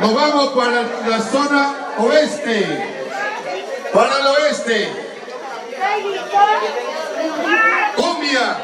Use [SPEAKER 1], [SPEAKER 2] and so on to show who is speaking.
[SPEAKER 1] Nos vamos para la zona oeste. Para el oeste. Cumbia.